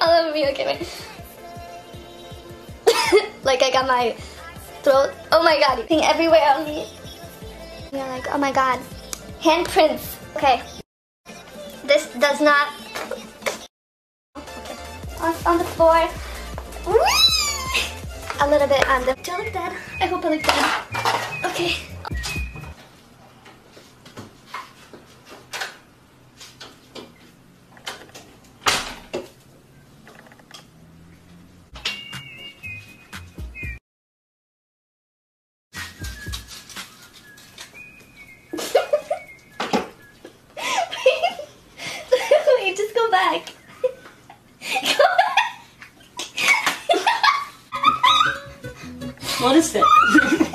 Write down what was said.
all over me. Okay, wait. like I got my throat. Oh my god, thing everywhere on me. You're like, oh my god. Handprints. Okay. This does not. Okay. On, on the floor. A little bit on the. Do I look dead? I hope I look dead. Okay. back. What is it?